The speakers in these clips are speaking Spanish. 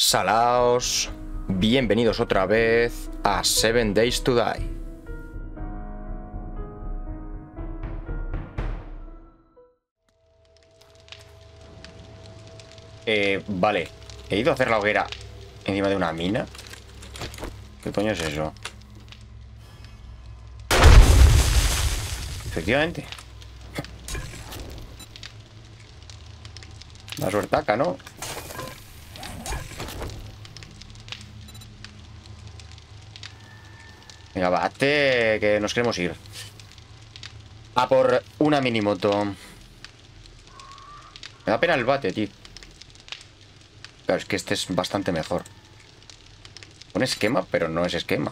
Salaos, bienvenidos otra vez a Seven Days to Die. Eh, vale, he ido a hacer la hoguera encima de una mina. ¿Qué coño es eso? Efectivamente. La suertaca, ¿no? Venga, bate, que nos queremos ir. A por una minimoto. Me da pena el bate, tío. Claro, es que este es bastante mejor. Un esquema, pero no es esquema.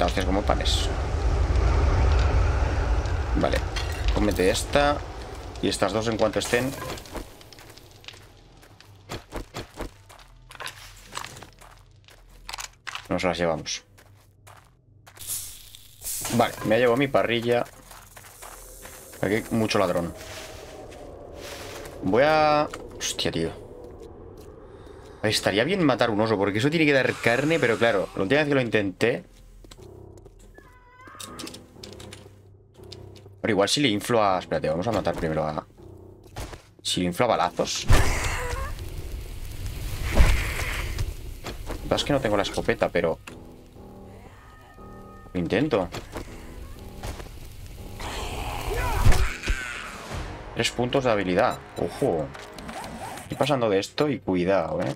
Hostias como panes. Vale. Cómete esta. Y estas dos en cuanto estén. Nos las llevamos. Vale, me llevo mi parrilla. Aquí hay mucho ladrón. Voy a... Hostia, tío. Estaría bien matar un oso, porque eso tiene que dar carne, pero claro, la última vez que lo intenté... Pero igual si le inflo a... Espérate, vamos a matar primero a... Si le inflo a balazos... Es que no tengo la escopeta, pero... Intento. Tres puntos de habilidad. Ojo. Estoy pasando de esto y cuidado, ¿eh?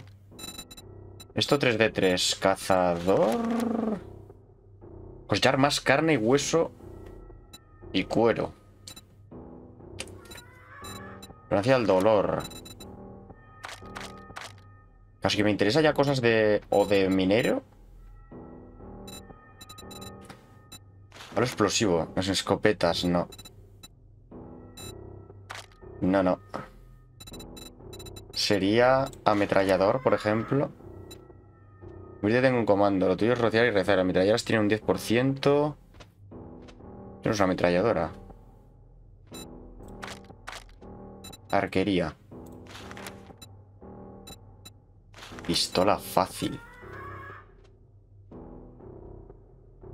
Esto 3 de 3. Cazador... Ya más carne y hueso y cuero. Gracias al dolor. Así que me interesa ya cosas de... O de minero. Algo explosivo. Las escopetas, no. No, no. Sería ametrallador, por ejemplo. Ahorita tengo un comando. Lo tuyo es rociar y rezar. Ametralladoras tienen un 10%. No es una ametralladora. Arquería. Pistola fácil.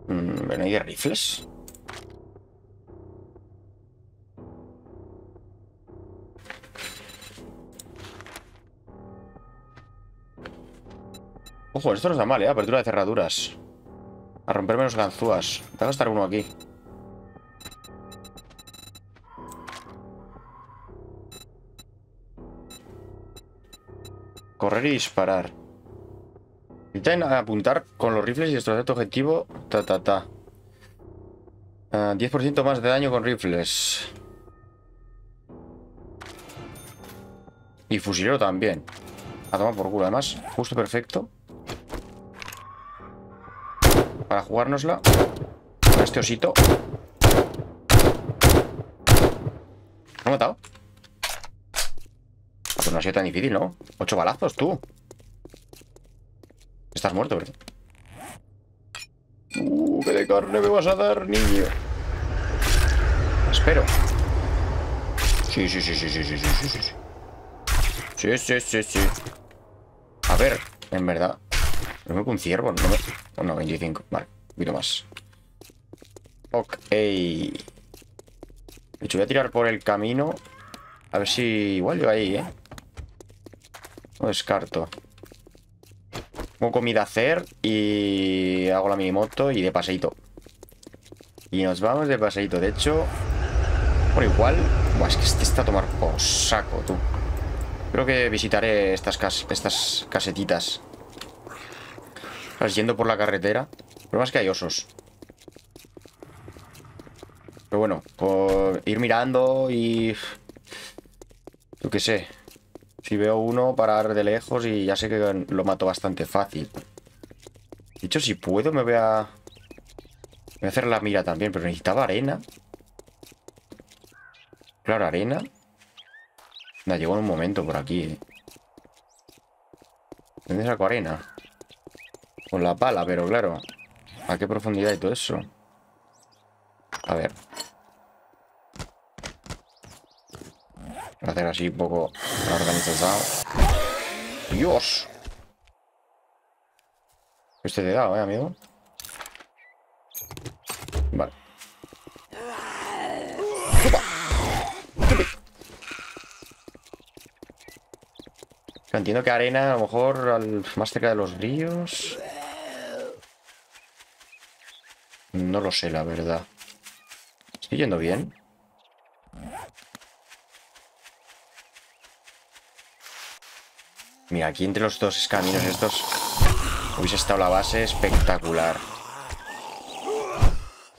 Mm, ¿No hay rifles? Ojo, esto no está mal, ¿eh? Apertura de cerraduras. A romperme los ganzúas. Voy a gastar uno aquí. Correr y disparar. Intenten apuntar con los rifles y destrozar tu objetivo. Ta, ta, ta. 10% más de daño con rifles. Y fusilero también. A tomar por culo, además. Justo perfecto. Para jugárnosla. A este osito. ¿Me ha matado? No ha sido tan difícil, ¿no? Ocho balazos, tú. Estás muerto, ¿verdad? Uh, qué de carne me vas a dar, niño. Espero. Sí, sí, sí, sí, sí, sí, sí, sí, sí. Sí, sí, sí, sí. A ver, en verdad. No me un ciervo, no me... No, 25. Vale, un poquito más. Ok. De hecho, voy a tirar por el camino. A ver si igual yo ahí, ¿eh? Lo descarto. Tengo comida a hacer y hago la minimoto y de paseito. Y nos vamos de paseito. De hecho, por igual... Buah, es que este está a tomar por saco, tú. Creo que visitaré estas, cas estas casetitas. Yendo por la carretera. Pero más que hay osos. Pero bueno, por ir mirando y... Yo qué sé. Si veo uno, parar de lejos y ya sé que lo mato bastante fácil. De hecho, si puedo me voy a... Voy a hacer la mira también, pero necesitaba arena. Claro, arena. Me llegó en un momento por aquí, ¿eh? ¿Dónde saco arena? Con la pala, pero claro. ¿A qué profundidad y todo eso? A ver. Voy a hacer así un poco organizado. Dios. Este te he dado, ¿eh, amigo? Vale. Entiendo que arena, a lo mejor al- más cerca de los ríos. No lo sé, la verdad. ¿Estoy yendo bien? Mira, aquí entre los dos caminos estos hubiese estado la base espectacular.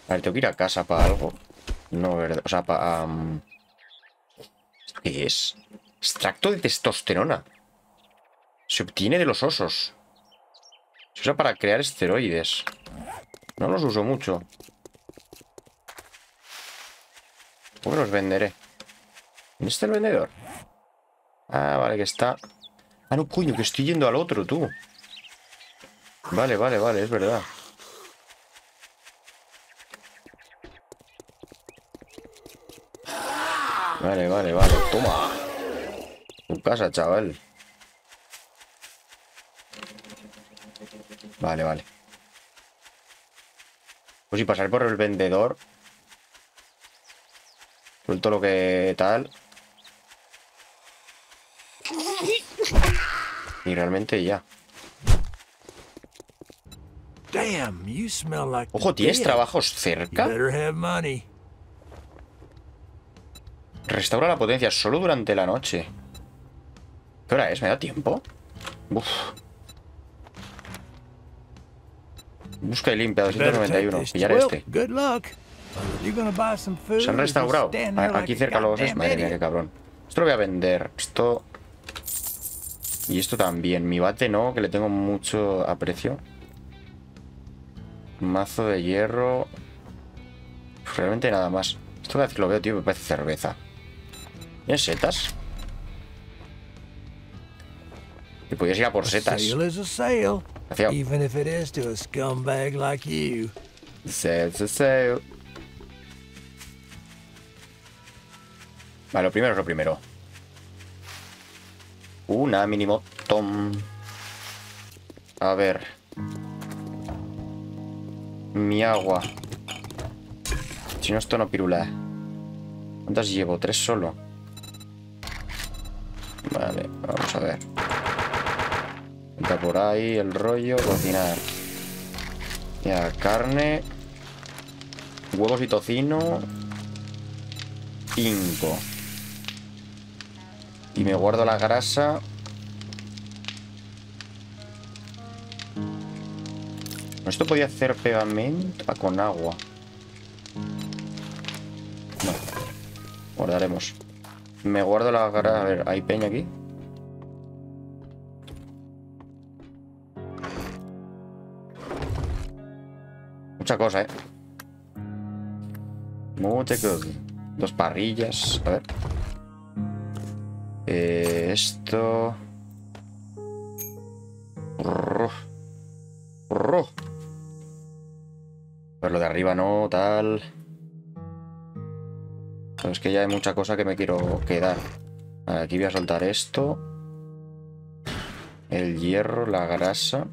Ver, tengo que ir a casa para algo. No, ¿verdad? O sea, para... ¿Qué es? Extracto de testosterona. Se obtiene de los osos. Se usa para crear esteroides. No los uso mucho. ¿Cómo los venderé? ¿Dónde está el vendedor? Ah, vale, que está... Ah, no, coño, que estoy yendo al otro, tú. Vale, vale, vale, es verdad. Vale, vale, vale, toma. Tu casa, chaval. Vale, vale. Pues si pasar por el vendedor. Suelto lo que tal. Y realmente ya. Damn, you smell like the Ojo, ¿tienes trabajos cerca? Restaura la potencia solo durante la noche. ¿Qué hora es? ¿Me da tiempo? Uf. Busca y limpia, You better take 291. this. Pillar este. Se han restaurado. stand A- there like Aquí cerca los es. Madre mía, qué cabrón. Esto lo voy a vender. Esto. Y esto también. Mi bate no, que le tengo mucho aprecio. Mazo de hierro. Realmente nada más. Esto cada vez que lo veo, tío, me parece cerveza. ¿Tienes setas? Y podías ir a por A setas. a Hacía- even if it is to a scumbag like you. Sale, sale, sale. Vale, lo primero es lo primero. Una mínimo tom. A ver. Mi agua. Si no, esto no pirula. ¿Cuántas llevo? ¿Tres solo? Vale, vamos a ver. Está por ahí el rollo. Cocinar. Ya, carne. Huevos y tocino. 5. Y me guardo la grasa. Esto podía hacer pegamento ah, con agua. No. Guardaremos. Me guardo la grasa. A ver, ¿hay peña aquí? Mucha cosa, ¿eh? Mucha cosa. Dos parrillas. A ver. Eh, esto... Rrr. A ver, lo de arriba no, tal... Pero es que ya hay mucha cosa que me quiero quedar. Aquí voy a soltar esto. El hierro, la grasa.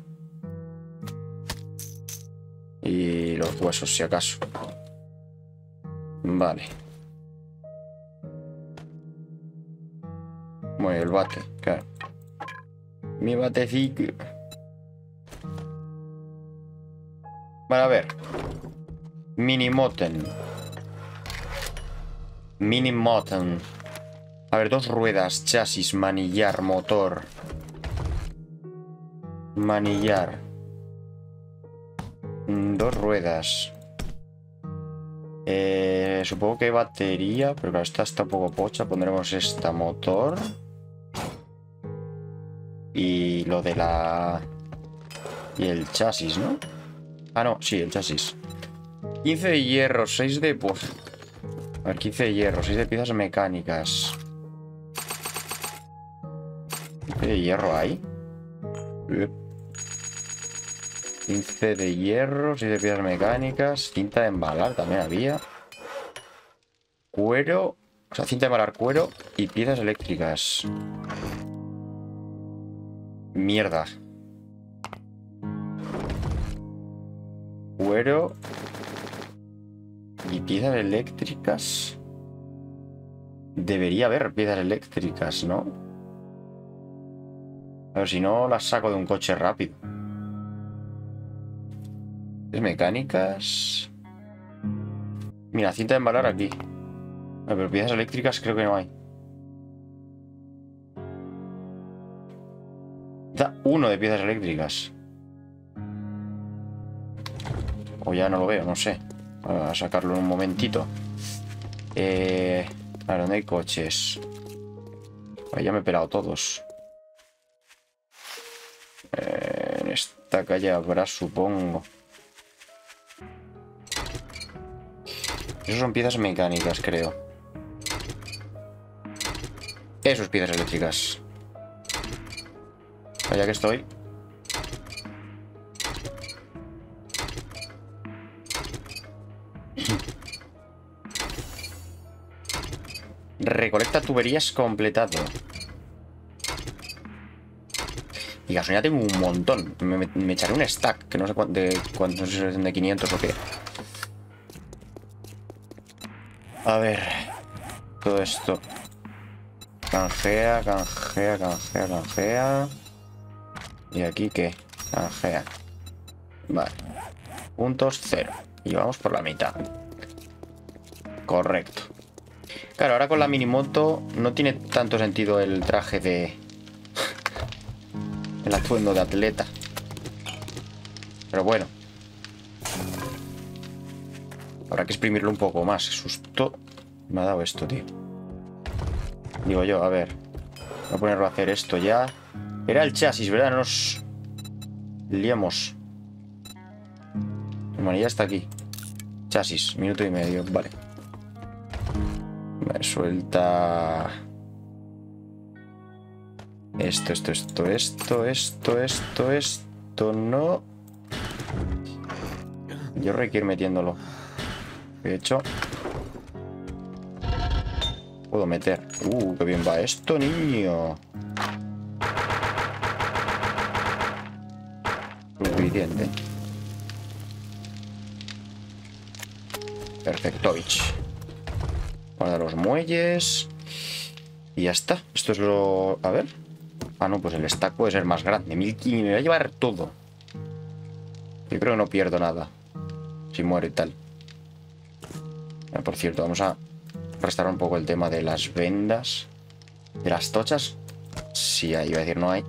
Y los huesos, si acaso. Vale. El bate, claro. Mi batecito. Vale, a ver. Minimoten. Minimoten. A ver, dos ruedas, chasis, manillar, motor. Manillar. Mm, Dos ruedas. Eh, supongo que batería, pero claro, esta está un poco pocha. Pondremos esta motor. Y lo de la... Y el chasis, ¿no? Ah, no, sí, el chasis. 15 de hierro, 6 de... Pues... A ver, 15 de hierro, 6 de piezas mecánicas. ¿Qué de hierro hay? Eh. 15 de hierro, 6 de piezas mecánicas, cinta de embalar también había. Cuero, o sea, cinta de embalar cuero y piezas eléctricas. Mierda. Cuero. Y piezas eléctricas. Debería haber piezas eléctricas, ¿no? A ver, si no las saco de un coche rápido. ¿Es mecánicas? Mira, cinta de embalar aquí. A ver, piezas eléctricas creo que no hay. Uno de piezas eléctricas. O ya no lo veo, no sé. a sacarlo en un momentito. Eh, ver, ¿dónde hay coches? ya me he pelado todos. Eh, en esta calle habrá, supongo. Esos son piezas mecánicas, creo. Esos piezas eléctricas. Ya que estoy. Recolecta tuberías completado. Y gasolina tengo un montón. Me, echaré un stack, que no sé cuánto, de, si de 500 o qué. A ver. Todo esto. Canjea, canjea, canjea, canjea. ¿Y aquí qué? Canjea. Vale. Puntos cero. Y vamos por la mitad. Correcto. Claro, ahora con la minimoto no tiene tanto sentido el traje de... el atuendo de atleta. Pero bueno. Habrá que exprimirlo un poco más. Susto me ha dado esto, tío. Digo yo, a ver. Voy a ponerlo a hacer esto ya. Era el chasis, ¿verdad? No nos liamos. El manilla está aquí. Chasis, minuto y medio, vale. Me suelta... Esto, esto, esto, esto, esto, esto, esto, no. Yo requiero metiéndolo. De hecho, puedo meter. Uh, qué bien va esto, niño. Suficiente. Perfectovich. Guarda los muelles. Y ya está. Esto es lo... A ver. Ah, no, pues el stack puede ser más grande. 1500. Me voy a llevar todo. Yo creo que no pierdo nada. Si muero y tal. Por cierto, vamos a restar un poco el tema de las vendas. De las tochas. Sí, ahí iba a decir no hay.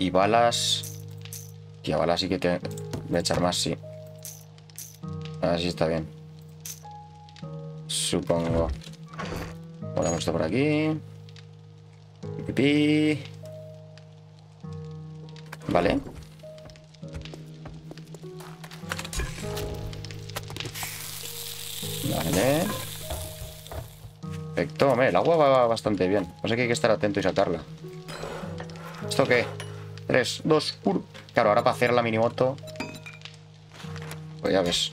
Y balas... Tía, balas sí que te... Voy a echar más, sí. Así está bien. Supongo. Ponemos esto por aquí. Pipi. Vale. Vale. Perfecto, el agua va bastante bien. No sé que hay que estar atento y sacarla. ¿Esto qué? 3, 2, 1. Claro, ahora para hacer la minimoto. Pues ya ves.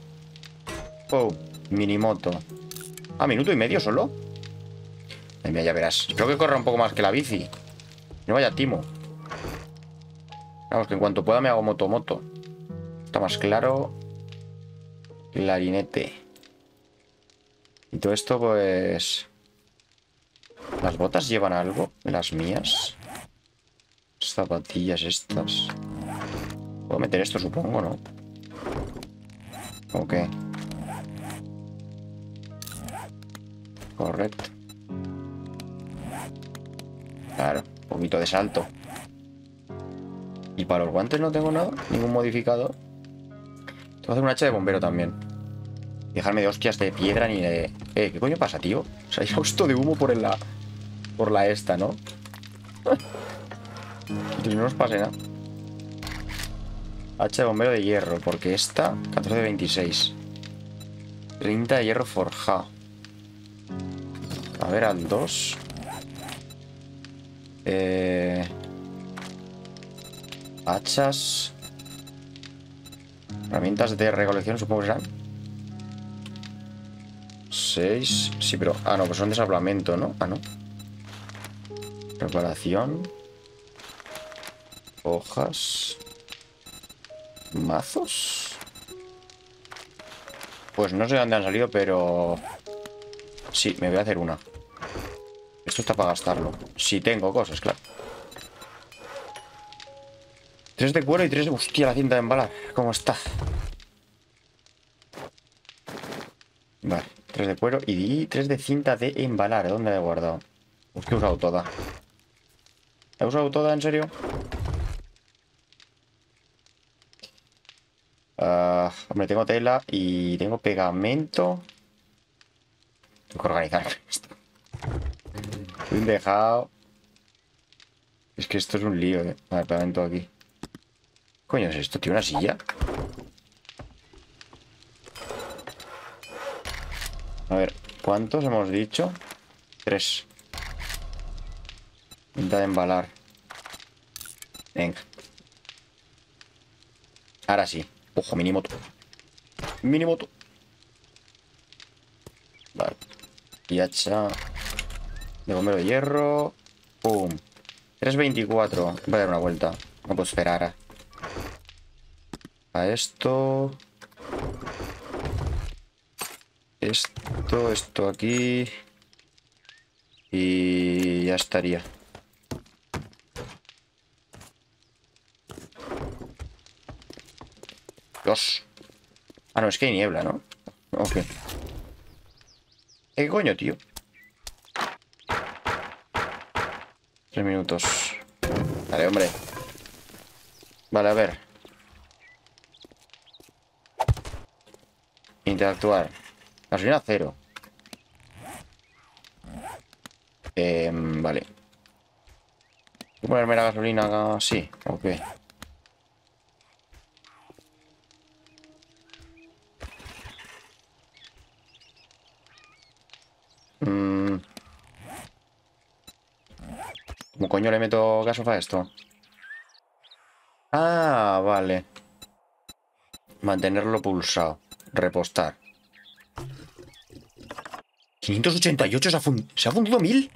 Oh, minimoto. Ah, minuto y medio solo. Ay, mira, ya verás. Creo que corre un poco más que la bici. No vaya timo. Vamos, que en cuanto pueda me hago moto-moto. Está más claro. Clarinete. Y todo esto, pues... ¿Las botas llevan algo? ¿Las mías? Zapatillas estas. Puedo meter esto, supongo, ¿no? Ok. Correcto. Claro, un poquito de salto. Y para los guantes no tengo nada, ningún modificador. Tengo que hacer un hacha de bombero también. Dejarme de hostias de piedra ni de... Eh, ¿qué coño pasa, tío? O sea, hay justo de humo por la... Por la esta, ¿no? No nos pase nada. Hacha de bombero de hierro, porque esta, 14 de 26. 30 de hierro forjado. A ver, al 2. Eh... Hachas. Herramientas de recolección, supongo que serán. 6. Sí, pero... Ah, no, pues son de ¿no? Ah, no. Preparación. Hojas. Mazos. Pues no sé dónde han salido, pero... Sí, me voy a hacer una. Esto está para gastarlo. Si tengo cosas, claro. Tres de cuero y tres de... Hostia, la cinta de embalar. ¿Cómo está? Vale, tres de cuero y tres de cinta de embalar. ¿Dónde la he guardado? Pues que he usado toda. ¿He usado toda, en serio? Ah, hombre, tengo tela y tengo pegamento. Tengo que organizar esto. Dejado. Es que esto es un lío, eh. Vale, pegamento aquí. ¿Qué coño es esto? ¿Tiene una silla? A ver, ¿cuántos hemos dicho? Tres. De embalar. Venga. Ahora sí. Ojo, minimoto. Minimoto. Vale. Y hacha de bombero de hierro. Pum. 3.24. Voy a dar una vuelta. No puedo esperar. A esto. Esto, esto aquí. Y ya estaría. Dos. Ah, no, es que hay niebla, ¿no? Ok. ¿Qué coño, tío? Tres minutos. Vale, hombre. Vale, a ver. Interactuar. Gasolina cero. Eh, vale. ¿Puedo ponerme la gasolina así? Ok. ¿Cómo coño le meto gasofa a esto? Ah, vale. Mantenerlo pulsado. Repostar. 588 se ha, fund ¿Se ha fundido mil.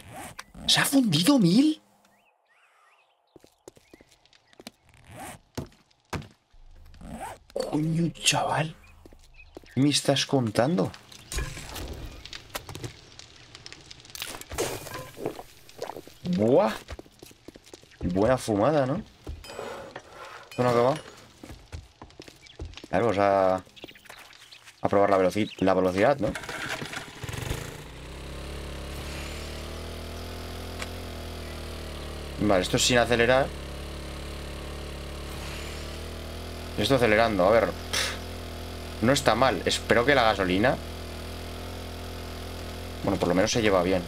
¿Se ha fundido mil? Coño, chaval. ¿Qué me estás contando? Buah. Buena fumada, ¿no? ¿Esto no ha acabado? Claro, vamos a... A probar la, la velocidad, ¿no? Vale, esto es sin acelerar. Esto acelerando, a ver. No está mal. Espero que la gasolina... Bueno, por lo menos se lleva bien.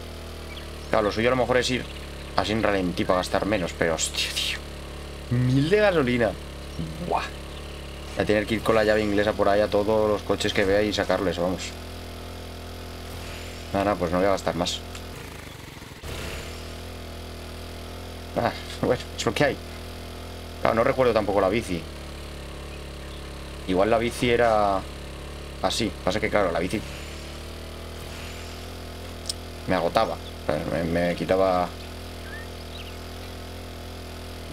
Claro, lo suyo a lo mejor es ir así en ralentí para gastar menos, pero hostia, tío. Mil de gasolina. Buah. Voy a tener que ir con la llave inglesa por ahí a todos los coches que vea y sacarles, vamos. Nada, pues no voy a gastar más. Ah, bueno, es lo que hay. Claro, no recuerdo tampoco la bici. Igual la bici era así. Pasa que, claro, la bici me agotaba. Me, me quitaba...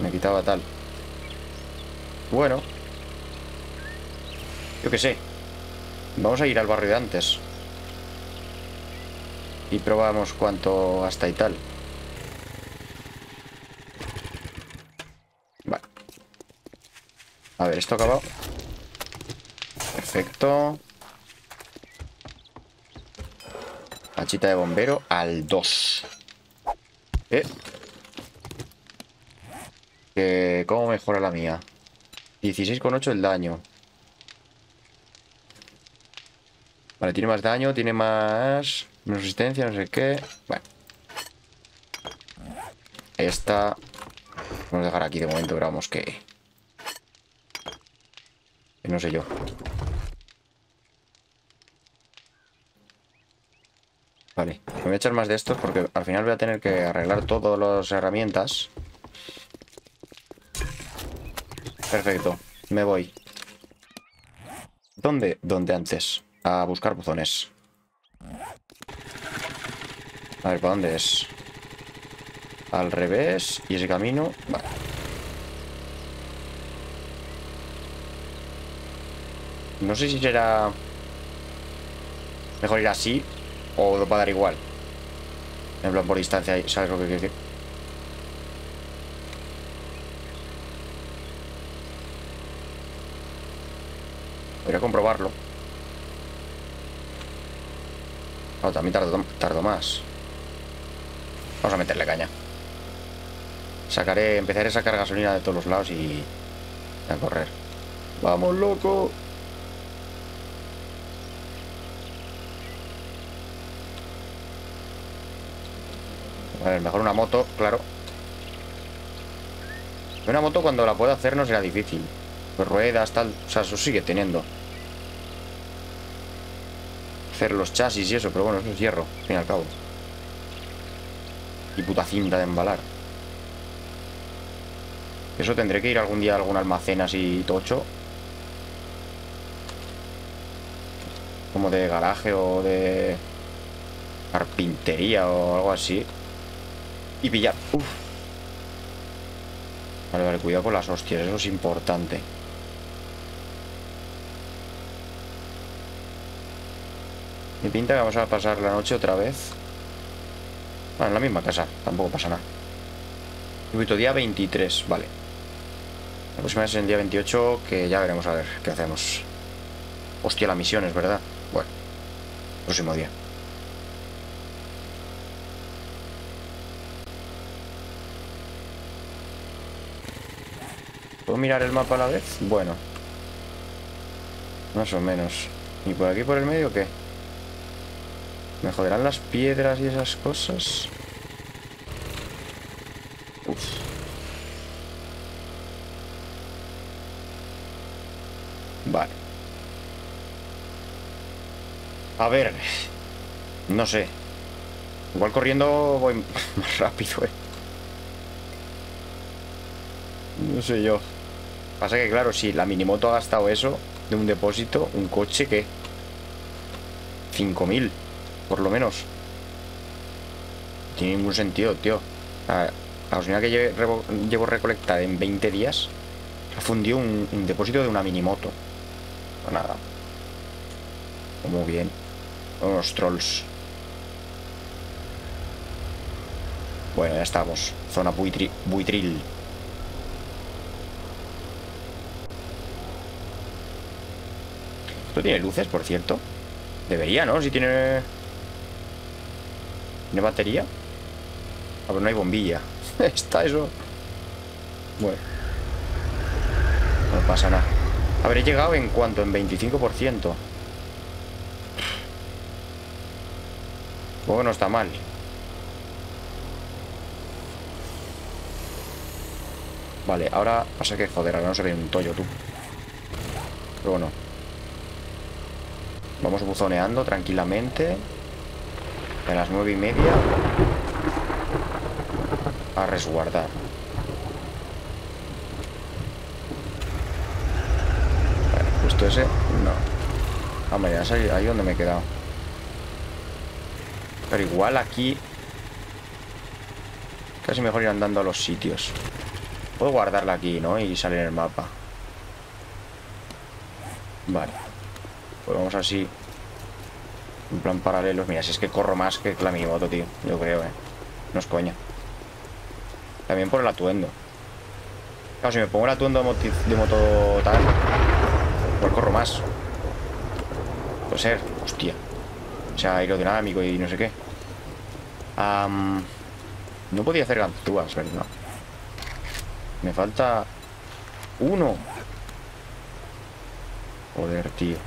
Me quitaba tal. Bueno. Yo qué sé. Vamos a ir al barrio de antes. Y probamos cuánto hasta y tal. Vale. A ver, esto ha acabado. Perfecto. Hachita de bombero al 2. Eh. Que, ¿Cómo mejora la mía? 16,8 el daño. Vale, tiene más daño, tiene más... Menos resistencia, no sé qué. Bueno. Esta... Vamos a dejar aquí de momento, pero vamos que... Que no sé yo. Vale, me voy a echar más de estos porque al final voy a tener que arreglar todas las herramientas. Perfecto, me voy. ¿Dónde? ¿Dónde antes? A buscar buzones. A ver, ¿para dónde es? Al revés. Y ese camino... Vale. No sé si será... Mejor ir así. O va a dar igual. En plan, por distancia, ¿sabes lo que? Voy a comprobarlo. No, también tardo, más. Vamos a meterle caña. Sacaré, empezaré a sacar gasolina de todos los lados y a correr. ¡Vamos, loco! A ver, mejor una moto, claro. Una moto cuando la pueda hacer no será difícil. Pues ruedas, tal. O sea, eso sigue teniendo. Hacer los chasis y eso, pero bueno, eso es hierro, al fin y al cabo. Y puta cinta de embalar. Eso tendré que ir algún día a algún almacén así tocho. Como de garaje o de carpintería o algo así. Y pillar. Uf. Vale, vale, cuidado con las hostias, eso es importante. Me pinta que vamos a pasar la noche otra vez. Ah, en la misma casa, tampoco pasa nada. día 23, vale. La próxima es el día 28, que ya veremos a ver qué hacemos. Hostia, la misión es verdad. Bueno, próximo día. ¿Puedo mirar el mapa a la vez? Bueno. Más o menos. ¿Y por aquí por el medio qué? ¿Me joderán las piedras y esas cosas? Uf. Vale. A ver. No sé. Igual corriendo voy más rápido, eh. No sé yo. Pasa que, claro, si la minimoto ha gastado eso de un depósito, un coche que... 5.000, por lo menos. No tiene ningún sentido, tío. La, gasolina que llevo, recolectada en 20 días ha fundido un, depósito de una minimoto. Pues nada. Muy bien. Unos trolls. Bueno, ya estamos. Zona buitril. ¿Esto tiene luces, por cierto? Debería, ¿no? Si tiene... ¿Tiene batería? Ah, ver, no hay bombilla. Está eso. Bueno. No pasa nada. Habré llegado en cuanto, en 25% Bueno, no está mal. Vale, ahora pasa que joder, ahora no se ve un tollo tú. Pero bueno. Vamos buzoneando tranquilamente. A las nueve y media. A resguardar. Vale, justo ese. No. Ah, ya es ahí donde me he quedado. Pero igual aquí... Casi mejor ir andando a los sitios. Puedo guardarla aquí, ¿no? Y salir en el mapa. Vale. Pues vamos así. En plan paralelos. Mira, si es que corro más que la moto, tío. Yo creo, eh. No es coña. También por el atuendo. Claro, si me pongo el atuendo de, moto tal, pues corro más. Puede ser. Hostia. O sea, aerodinámico y no sé qué. no podía hacer ganzúas, ¿verdad? Me falta uno. Joder, tío.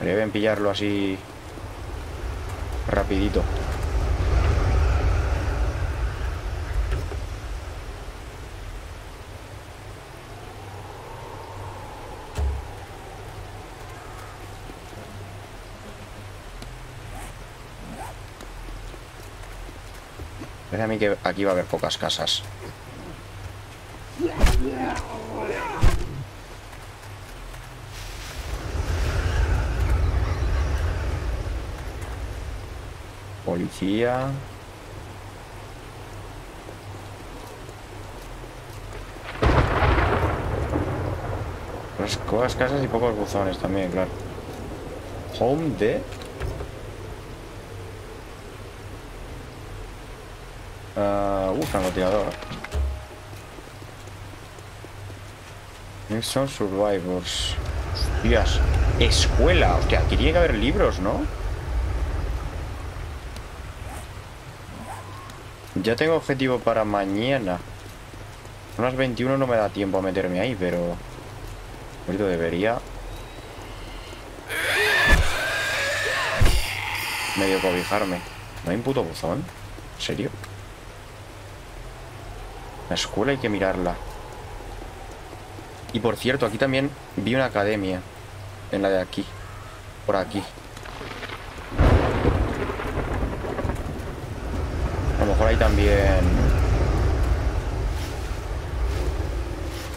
Bien pillarlo así rapidito. Parece a mí que aquí va a haber pocas casas. policía. Pues pocas casas y pocos buzones también, claro. Home de... Uh, uh francotirador. Survivors. Hostias. Escuela. Hostia, aquí tiene que haber libros, ¿no? Ya tengo objetivo para mañana. A las 21 no me da tiempo a meterme ahí, pero... Ahorita debería... Medio cobijarme. ¿No hay un puto buzón? ¿En serio? La escuela hay que mirarla. Y por cierto, aquí también vi una academia. En la de aquí. Por aquí. A lo mejor hay también...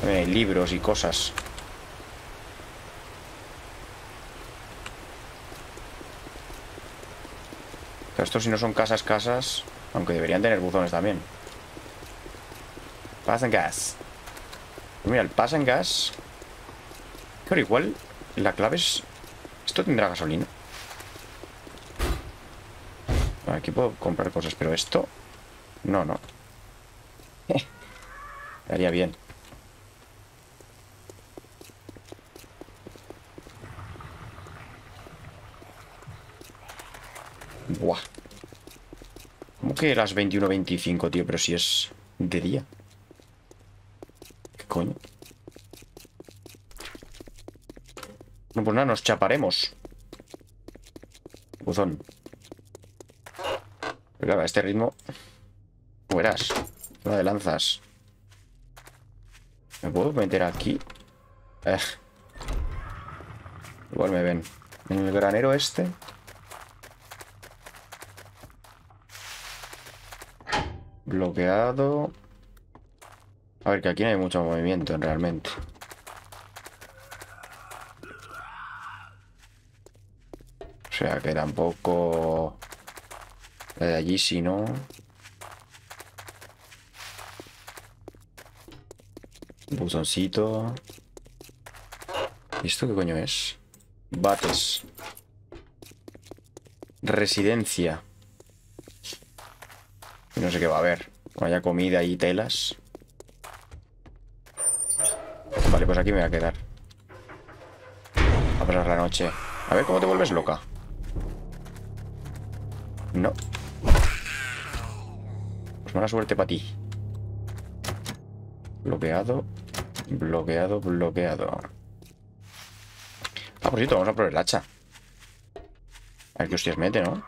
Hay libros y cosas. Pero estos si no son casas, casas... Aunque deberían tener buzones también. Pass and gas. Pues mira, el pass and gas... Pero igual la clave es... Esto tendrá gasolina. Aquí puedo comprar cosas, pero esto... No, no. Haría bien. Buah. ¿Cómo que las 21.25, tío? Pero si es de día. ¿Qué coño? No, pues nada, nos chaparemos. Buzón. Pero claro, a este ritmo... ¿Cómo verás? Una de lanzas. ¿Me puedo meter aquí? Eh. Igual me ven. En el granero este... Bloqueado. A ver, que aquí no hay mucho movimiento realmente. O sea que tampoco... La de allí si no... Buzoncito. ¿Y esto qué coño es? Bates. Residencia. No sé qué va a haber. Vaya comida y telas. Vale, pues aquí me voy a quedar. A pasar la noche. A ver cómo te vuelves loca. No. Pues mala suerte para ti. Bloqueado. Bloqueado, bloqueado. Ah, por cierto, vamos a probar el hacha. A ver qué hostias mete, ¿no?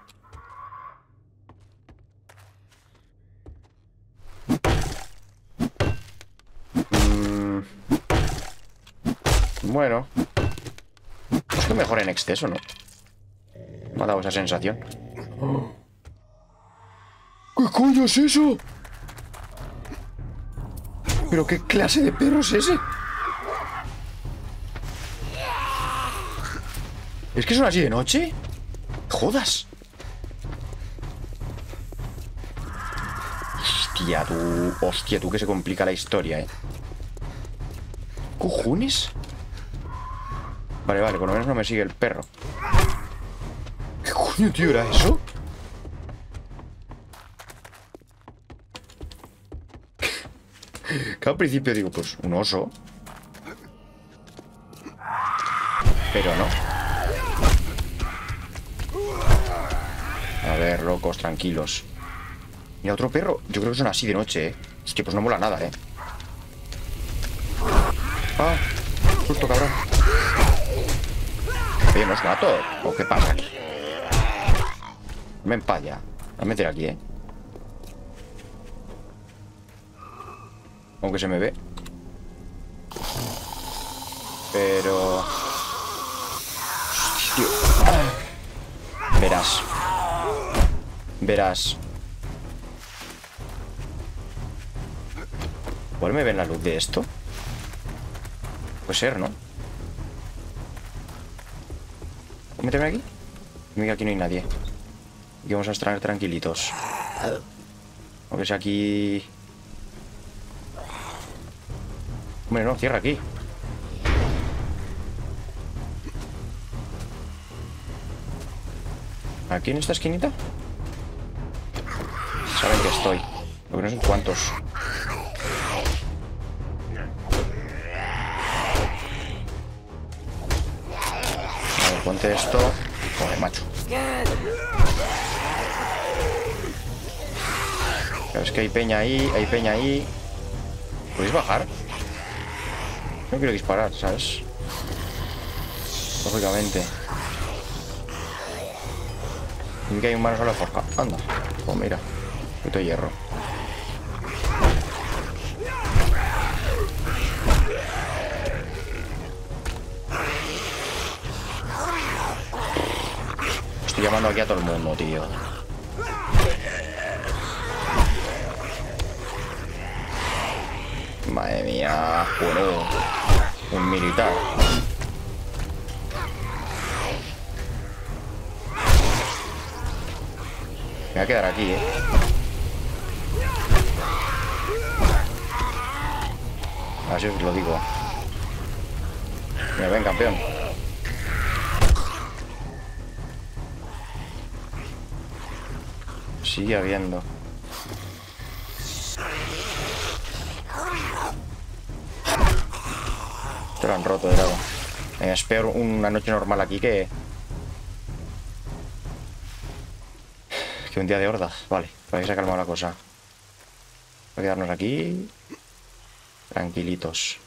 Mm. Bueno. Es que mejor en exceso, ¿no? Me ha dado esa sensación. ¿Qué coño es eso? ¿Pero qué clase de perro es ese? ¿Es que son así de noche? ¡Jodas! Hostia, tú... Hostia, tú que se complica la historia, ¿eh? ¿Cojones? Vale, vale, por lo menos no me sigue el perro. ¿Qué coño, tío, era eso? Al principio digo, pues, un oso. Pero no. A ver, locos, tranquilos. Mira, otro perro. Yo creo que son así de noche, ¿eh? Es que pues no mola nada, ¿eh? Ah, justo, cabrón. Oye, ¿no mato? ¿O qué pasa? Me empalla. A meter aquí, ¿eh? Aunque se me ve. Pero... Tío. Verás. Verás. ¿Cuál me ven la luz de esto? Puede ser, ¿no? Méteme aquí. Mira, aquí no hay nadie. Y vamos a estar tranquilitos. Aunque sea aquí... Hombre, no, cierra aquí. ¿Aquí en esta esquinita? Saben que estoy. Lo que no son cuántos. A ver, ponte esto. Joder, macho. Pero es que hay peña ahí, hay peña ahí. ¿Podéis bajar? No quiero disparar, ¿sabes? Lógicamente. Y que hay un mano solo forja. Anda. Pues mira. Puto hierro. Estoy llamando aquí a todo el mundo, tío. Madre mía, bueno. Un militar. Me voy a quedar aquí, eh. Así os lo digo. Mira, ven, campeón. Sigue habiendo. Lo han roto de. Eh, es peor una noche normal aquí que... Que un día de hordas. Vale, para que se ha calmado la cosa. Voy a quedarnos aquí. Tranquilitos.